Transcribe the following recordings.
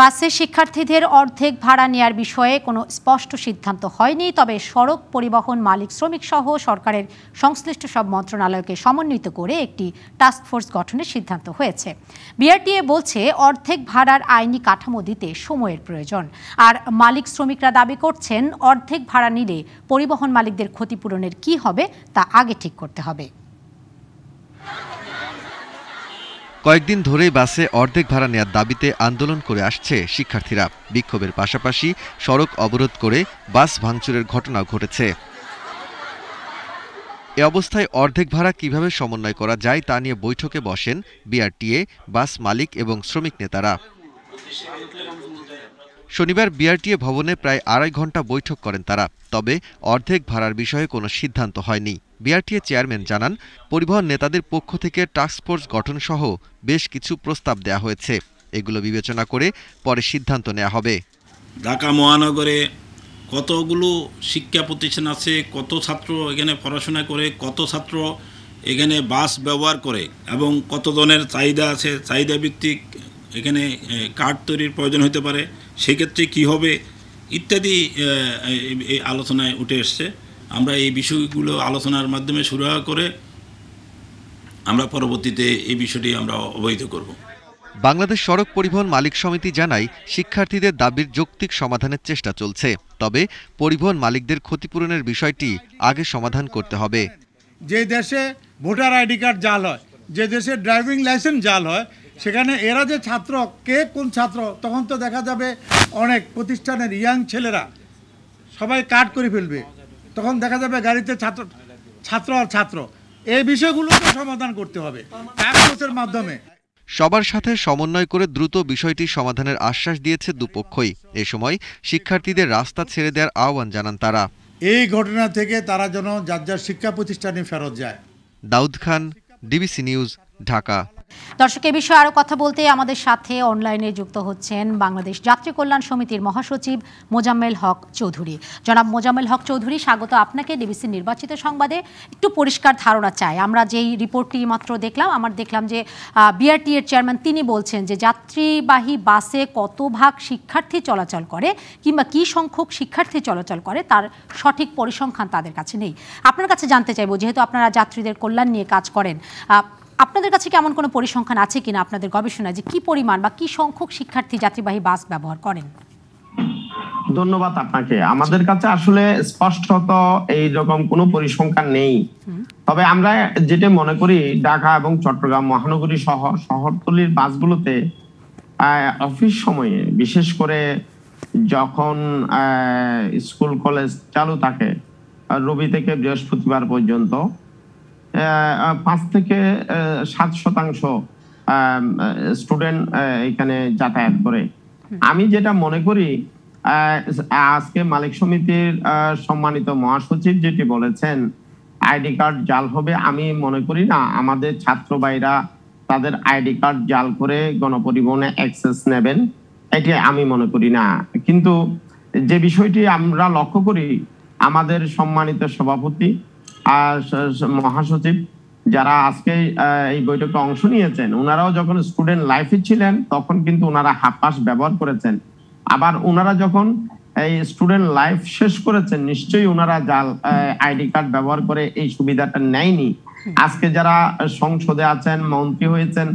বাসে শিক্ষার্থীদের অর্ধেক ভাড়া নেয়ার বিষয়ে কোনো স্পষ্ট সিদ্ধান্ত হয়নি, তবে সড়ক পরিবহন মালিক, শ্রমিক সহ সরকারের সংশ্লিষ্ট সব মন্ত্রণালয়কে সমন্বিত করে একটি টাস্কফোর্স গঠনের সিদ্ধান্ত হয়েছে। বিআরটিএ বলছে, অর্ধেক ভাড়ার আইনি কাঠামো দিতে সময়ের প্রয়োজন। আর মালিক, শ্রমিকরা দাবি করছেন, অর্ধেক ভাড়া নিলে পরিবহন মালিকদের ক্ষতিপূরণের কি হবে তা আগে ঠিক করতে হবে। কয়েকদিন ধরেই বাসে অর্ধেক ভাড়া নেয়ার দাবিতে আন্দোলন করে আসছে শিক্ষার্থীরা। বিক্ষোভের পাশাপাশি সড়ক অবরোধ করে বাস ভাঙচুরের ঘটনা ঘটেছে। এ অবস্থায় অর্ধেক ভাড়া কীভাবে সমন্বয় করা যায় তা নিয়ে বৈঠকে বসেন বিআরটিএ, বাস মালিক এবং শ্রমিক নেতারা। শনিবার বিআরটিএ ভবনে প্রায় আড়াই ঘণ্টা বৈঠক করেন তারা, তবে অর্ধেক ভাড়ার বিষয়ে কোনো সিদ্ধান্ত হয়নি। বিআরটিএ চেয়ারম্যান জানান, পরিবহন নেতাদের পক্ষ থেকে টাস্কফোর্স গঠন সহ বেশ কিছু প্রস্তাব দেয়া হয়েছে। এগুলো বিবেচনা করে পরে সিদ্ধান্ত নেওয়া হবে। ঢাকা মহানগরে কতগুলো শিক্ষা প্রতিষ্ঠান আছে, কত ছাত্র এখানে পড়াশোনা করে, কত ছাত্র এখানে বাস ব্যবহার করে, এবং কত ধরনের চাহিদা আছে চাহিদা ভিত্তিক এখানে কার্ড তৈরির প্রয়োজন হতে পারে সেক্ষেত্রে কি হবে ইত্যাদি এই আলোচনায় উঠে এসছে। আমরা এই বিষয়গুলো আলোচনার মাধ্যমে শুরু করে আমরা পরবর্তীতে এই বিষয়টি আমরা অবহিত করব। বাংলাদেশ সড়ক পরিবহন মালিক সমিতি জানায় শিক্ষার্থীদের দাবির যৌক্তিক সমাধানের চেষ্টা চলছে। তবে পরিবহন মালিকদের ক্ষতিপূরণের বিষয়টি আগে সমাধান করতে হবে। যে দেশে ভোটার আইডি কার্ড জাল হয় যে দেশে ড্রাইভিং লাইসেন্স জাল হয় সেখানে এরা যে ছাত্র কে কোন ছাত্র তখন তো দেখা যাবে অনেক প্রতিষ্ঠানের ইয়াং ছেলেরা সবাই কার্ড করে ফেলবে। তখন দেখা যাবে গাড়িতে ছাত্র ছাত্র আর ছাত্র। এই বিষয়গুলো তো সমাধান করতে হবে ট্যাক্সের মাধ্যমে। সবার সাথে সমন্বয় করে দ্রুত বিষয়টি সমাধানের আশ্বাস দিয়েছে দুপক্ষই। এ সময় শিক্ষার্থীদের রাস্তা ছেড়ে দেওয়ার আহ্বান জানান তারা। এই ঘটনা থেকে তারা যেন যার যার শিক্ষা প্রতিষ্ঠানে ফেরত যায়। Daud Khan DBC news Dhaka. দর্শক, এ বিষয়ে আরও কথা বলতে আমাদের সাথে অনলাইনে যুক্ত হচ্ছেন বাংলাদেশ যাত্রী কল্যাণ সমিতির মহাসচিব মোজাম্মেল হক চৌধুরী। জনাব মোজাম্মেল হক চৌধুরী, স্বাগত আপনাকে ডিবিসি নির্বাচিত সংবাদে। একটু পরিষ্কার ধারণা চাই। আমরা যেই রিপোর্টটি মাত্র দেখলাম, আমার দেখলাম যে বিআরটি এর চেয়ারম্যান তিনি বলছেন যে, যাত্রীবাহী বাসে কত ভাগ শিক্ষার্থী চলাচল করে কিংবা কি সংখ্যক শিক্ষার্থী চলাচল করে তার সঠিক পরিসংখ্যান তাদের কাছে নেই। আপনার কাছে জানতে চাইব, যেহেতু আপনারা যাত্রীদের কল্যাণ নিয়ে কাজ করেন আপনাদের কাছে কি এমন কোনো পরিসংখ্যান আছে কিনা আপনাদের গবেষণায় যে কি পরিমাণ বা কি সংখ্যক শিক্ষার্থী যাত্রীবাহী বাস ব্যবহার করেন? ধন্যবাদ আপনাকে। আমাদের কাছে আসলে স্পষ্টত এই রকম কোনো পরিসংখ্যান নেই। তবে আমরা যেটা মনে করি ঢাকা এবং চট্টগ্রাম মহানগরী সহ শহরতলির বাসগুলোতে অফিস সময়ে বিশেষ করে যখন স্কুল কলেজ চালু থাকে রবি থেকে বৃহস্পতিবার পর্যন্ত পাঁচ থেকে সাত শতাংশ স্টুডেন্ট এখানে যাতায়াত করে। আমি যেটা মনে করি আজকে মালিক সমিতির সম্মানিত মহাসচিব যেটি বলেছেন, আইডি কার্ড জাল হবে, আমি মনে করি না, আমাদের ছাত্র ভাইরা তাদের আইডি কার্ড জাল করে গণপরিবহনে অ্যাক্সেস নেবেন, এটি আমি মনে করি না। কিন্তু যে বিষয়টি আমরা লক্ষ্য করি, আমাদের সম্মানিত সভাপতি মহাসচিব যারা আজকে এই বৈঠকে অংশ নিয়েছেন ওনারাও যখন স্টুডেন্ট লাইফে ছিলেন, তখন কিন্তু ওনারা হাফ পাস ব্যবহার করেছেন। আবার ওনারা যখন এই স্টুডেন্ট লাইফ শেষ করেছেন, নিশ্চয়ই ওনারা জাল আইডি কার্ড ব্যবহার করে এই সুবিধাটা নেয়নি। আজকে যারা সংসদে আছেন, মন্ত্রী হয়েছেন,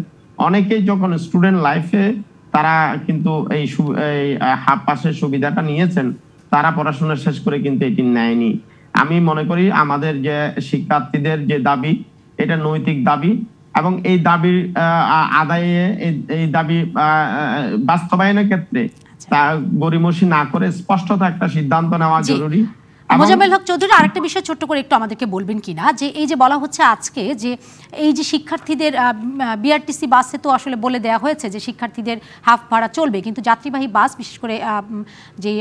অনেকেই যখন স্টুডেন্ট লাইফে তারা কিন্তু এই হাফ পাসের সুবিধাটা নিয়েছেন, তারা পড়াশোনা শেষ করে কিন্তু এটি নেয়নি। আমি মনে করি আমাদের যে শিক্ষার্থীদের যে দাবি এটা নৈতিক দাবি এবং এই দাবির আদায়ে এই দাবি বাস্তবায়নের ক্ষেত্রে আচ্ছা। তা গরিমসি না করে স্পষ্টতা একটা সিদ্ধান্ত নেওয়া জরুরি মোজাম্মেল হক চৌধুরী আরেকটা বিষয় ছোট্ট করে একটু আমাদেরকে বলবেন কিনা? যে এই যে বলা হচ্ছে আজকে যে এই যে শিক্ষার্থীদের বিআরটিসি বাসে তো আসলে বলে দেওয়া হয়েছে যে শিক্ষার্থীদের হাফ ভাড়া চলবে কিন্তু যাত্রীবাহী বাস বিশেষ করে যে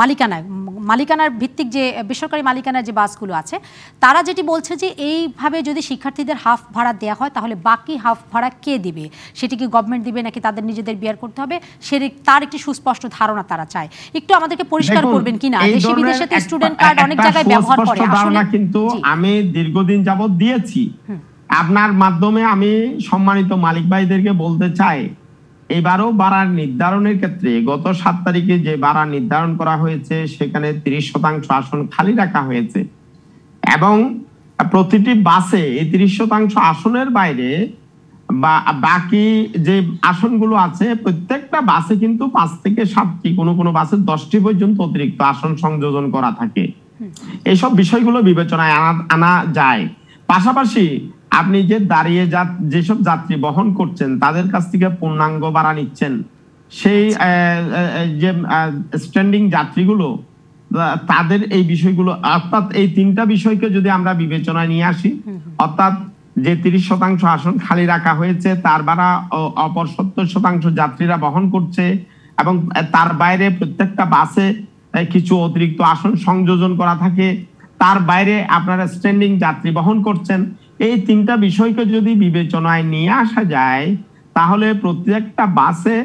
মালিকানায় মালিকানার ভিত্তিক যে বেসরকারি মালিকানার যে বাসগুলো আছে তারা যেটি বলছে যে এইভাবে যদি শিক্ষার্থীদের হাফ ভাড়া দেওয়া হয় তাহলে বাকি হাফ ভাড়া কে দিবে? সেটি কি গভর্নমেন্ট দিবে নাকি তাদের নিজেদের বিয়ার করতে হবে? সে তার একটি সুস্পষ্ট ধারণা তারা চায়। একটু আমাদেরকে পরিষ্কার করবেন কিনা? দেশে বিদেশে স্টুডেন্ট স্টুডেন্ট কার্ড অনেক জায়গায় ব্যবহার করে আসলে কিন্তু আমি দীর্ঘদিন যাবত দিয়েছি। আপনার মাধ্যমে আমি সম্মানিত মালিক ভাইদেরকে বলতে চাই এবারও ভাড়া নির্ধারণের ক্ষেত্রে গত সাত তারিখে যে ভাড়া নির্ধারণ করা হয়েছে সেখানে তিরিশ শতাংশ আসন খালি রাখা হয়েছে। এবং প্রতিটি বাসে এই তিরিশ শতাংশ আসনের বাইরে বা বাকি যে আসনগুলো আছে প্রত্যেকটা বাসে কিন্তু পাঁচ থেকে সাতটি কোনো কোনো বাসে দশটি পর্যন্ত অতিরিক্ত আসন সংযোজন করা থাকে। এইসব বিষয়গুলো বিবেচনায় আনা আনা যায়। পাশাপাশি আপনি যে দাঁড়িয়ে যা যেসব যাত্রী বহন করছেন তাদের কাছ থেকে পূর্ণাঙ্গ ভাড়া নিচ্ছেন। সেই আহ, যে স্ট্যান্ডিং যাত্রীগুলো তাদের এই বিষয়গুলো অর্থাৎ এই তিনটা বিষয়কে যদি আমরা বিবেচনায় নিয়ে আসি অর্থাৎ যে তিরিশ শতাংশ আসন খালি রাখা হয়েছে তার বারা অপর সত্তর শতাংশ যাত্রীরা বহন করছে এবং তার বাইরে প্রত্যেকটা বাসে কিছু অতিরিক্ত আসন সংযোজন করা থাকে। তার বাইরে আপনারা স্ট্যান্ডিং যাত্রী বহন করছেন। এই তিনটা বিষয়কে যদি বিবেচনায় নিয়ে আসা যায় তাহলে প্রত্যেকটা বাসে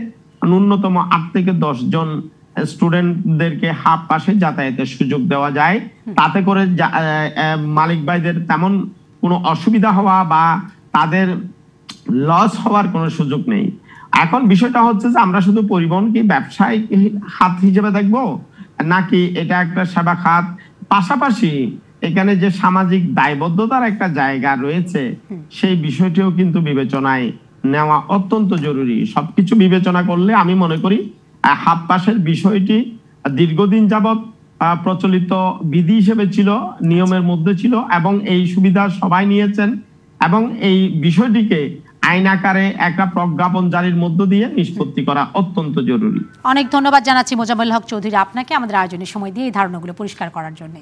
ন্যূনতম আট থেকে দশ জন স্টুডেন্টদেরকে হাফ পাশে যাতায়াতের সুযোগ দেওয়া যায়। তাতে করে মালিক ভাইদের তেমন কোনো অসুবিধা হওয়া বা তাদের লস হওয়ার কোনো সুযোগ নেই। এখন বিষয়টা হচ্ছে যে আমরা শুধু পরিবহন কি ব্যবসায়িক খাত হিসেবে দেখব? নাকি এটা একটা সেবা খাত? পাশাপাশি এখানে যে সামাজিক দায়বদ্ধতার একটা জায়গা রয়েছে সেই বিষয়টিও কিন্তু বিবেচনায় নেওয়া অত্যন্ত জরুরি। সবকিছু বিবেচনা করলে আমি মনে করি হাফ পাশের বিষয়টি দীর্ঘদিন যাবৎ আহ, প্রচলিত বিধি হিসেবে ছিল, নিয়মের মধ্যে ছিল, এবং এই সুবিধা সবাই নিয়েছেন, এবং এই বিষয়টিকে আইন আকারে একটা প্রজ্ঞাপন জারির মধ্য দিয়ে নিষ্পত্তি করা অত্যন্ত জরুরি। অনেক ধন্যবাদ জানাচ্ছি মোজাম্মেল হক চৌধুরী আপনাকে আমাদের আয়োজনের সময় দিয়ে এই ধারণাগুলো পরিষ্কার করার জন্য।